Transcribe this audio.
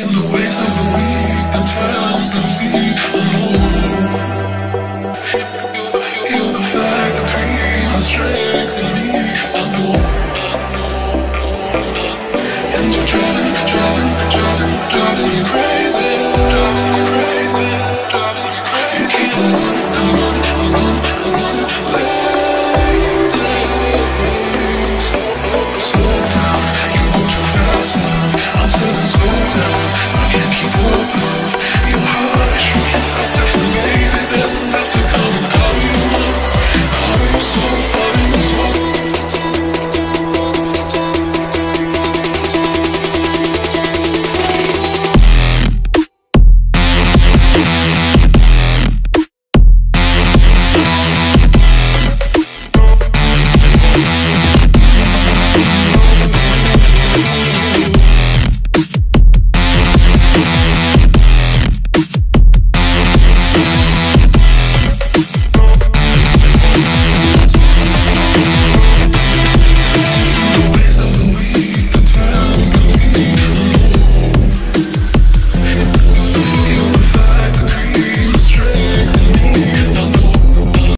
In the ways of the wind.